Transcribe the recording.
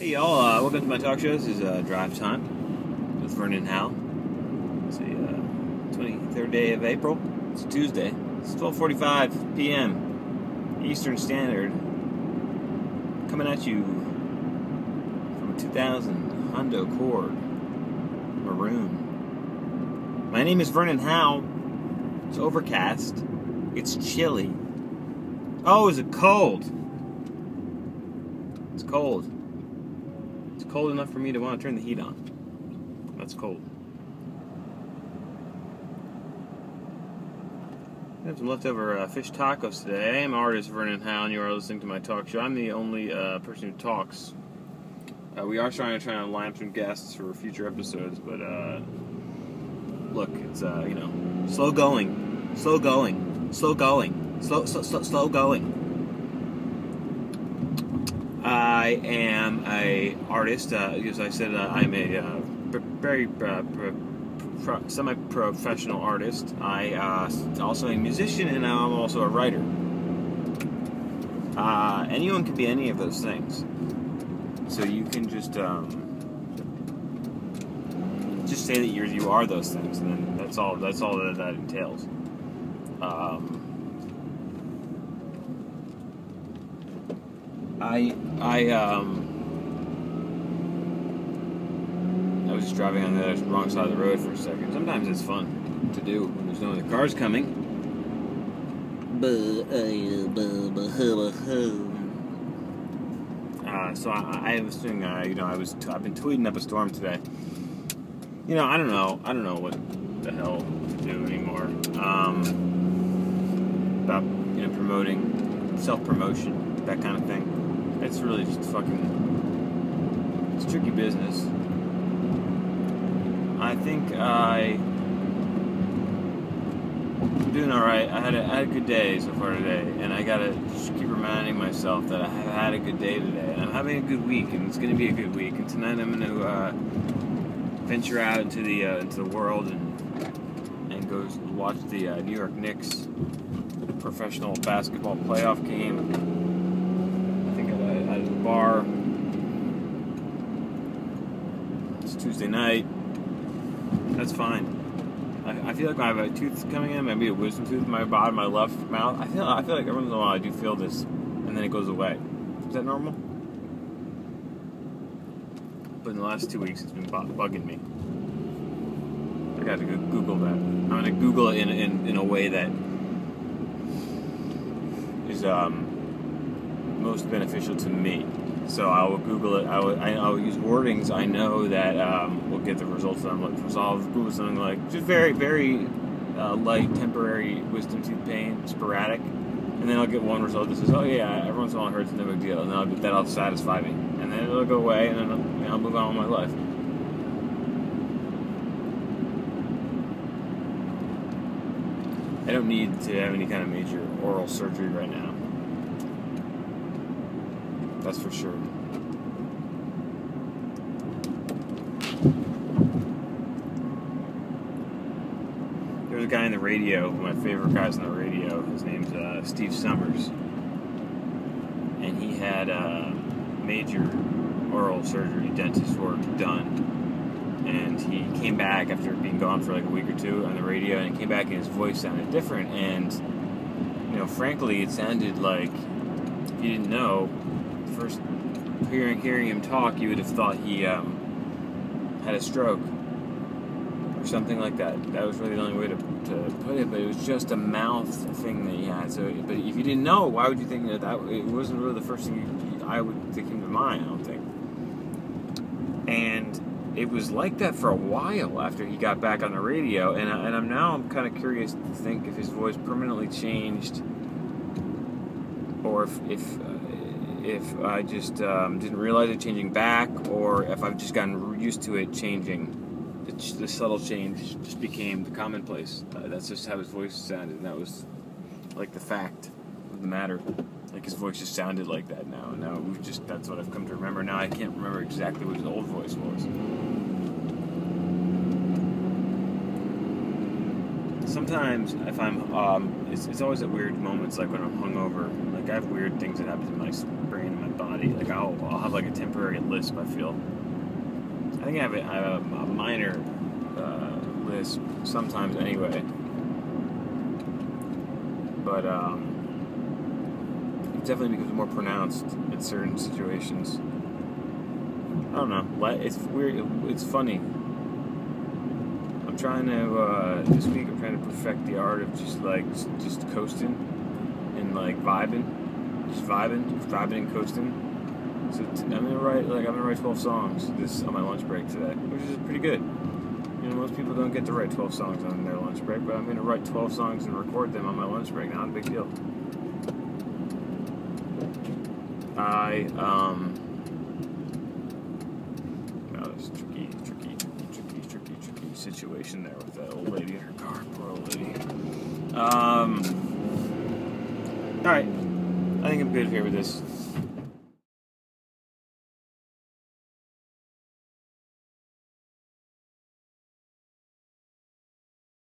Hey y'all, uh, welcome to my talk show. This is uh, Drive Time with Vernon Howl. It's the uh, 23rd day of April. It's Tuesday. It's 12:45 p.m. Eastern Standard. Coming at you from a 2000 Honda Accord Maroon. My name is Vernon Howl. It's overcast. It's chilly. Oh, is it cold? It's cold. Cold enough for me to want to turn the heat on. That's cold. I have some leftover uh, fish tacos today. I am artist Vernon Howl, and you are listening to my talk show. I'm the only uh, person who talks. Uh, we are trying to try and line up some guests for future episodes, but uh, look, it's uh, you know, slow going, slow going, slow going, slow, slow, slow, slow going. I am a artist. Uh, as I said, uh, I'm a uh, very uh, pro- semi-professional artist. I uh, also a musician, and I'm also a writer. Uh, anyone can be any of those things. So you can just um, just say that you you are those things, and then that's all. That's all that that entails. Um, I I um I was just driving on the wrong side of the road for a second. Sometimes it's fun to do when there's no other cars coming. Uh, so I, I was doing, uh, you know, I was, t- I've been tweeting up a storm today. You know, I don't know, I don't know what the hell to do anymore. Um, about you know promoting, self promotion, that kind of thing it's really just fucking it's tricky business. I think I I'm doing all right. I had a, I had a good day so far today, and I gotta just keep reminding myself that I have had a good day today, and I'm having a good week, and it's gonna be a good week. And tonight I'm gonna uh, venture out into the uh, into the world and and go watch the uh, New York Knicks professional basketball playoff game bar. It's Tuesday night. That's fine. I, I, feel like I have a tooth coming in, maybe a wisdom tooth in my bottom, my left mouth. I feel I feel like every once in a while I do feel this, and then it goes away. Is that normal? But in the last two weeks, it's been bugging me. I got to Google that. I'm gonna Google it in in, in a way that is um most beneficial to me. So I will Google it. I will, I, I will use wordings I know that um, will get the results that I'm looking for. So I'll Google something like just very, very uh, light, temporary wisdom tooth pain, sporadic, and then I'll get one result that says, "Oh yeah, every once in a while it hurts, no big deal," and then that'll satisfy me, and then it'll go away, and then I'll, you know, I'll move on with my life. I don't need to have any kind of major oral surgery right now. That's for sure. There's a guy in the radio, my favorite guys on the radio. His name's uh, Steve Summers. And he had uh, major oral surgery, dentist work done. And he came back after being gone for like a week or two on the radio, and came back and his voice sounded different. And, you know, frankly, it sounded like, if you didn't know, first hearing hearing him talk, you would have thought he um, had a stroke or something like that. That was really the only way to, to put it. But it was just a mouth thing that he had. So, but if you didn't know, why would you think that that it wasn't really the first thing you, I would think came to mind? I don't think. And it was like that for a while after he got back on the radio, and, I, and I'm now I'm kind of curious to think if his voice permanently changed, or if, if uh, if I just um, didn't realize it changing back, or if I've just gotten used to it changing. The, the subtle change just became the commonplace. Uh, that's just how his voice sounded, and that was like the fact of the matter. Like his voice just sounded like that now. Now we've just that's what I've come to remember. Now I can't remember exactly what his old voice was. sometimes if I'm, um, it's, it's always at weird moments, like when I'm hungover. Like I have weird things that happen to my body. Like I'll, I'll have like a temporary lisp. I feel. I think I have a, I have a minor uh, lisp sometimes anyway. But um, it definitely becomes more pronounced in certain situations. I don't know. It's weird. It's funny. I'm trying to uh, this week. I'm trying to perfect the art of just like just coasting and like vibing, just vibing, just vibing and coasting. So I'm gonna write like I'm gonna write 12 songs this on my lunch break today, which is pretty good. You know, most people don't get to write 12 songs on their lunch break, but I'm gonna write 12 songs and record them on my lunch break. Not a big deal. I um. Oh, this tricky, tricky, tricky, tricky, tricky, tricky situation there with that old lady in her car. Poor old lady. Um. All right, I think I'm good here with this.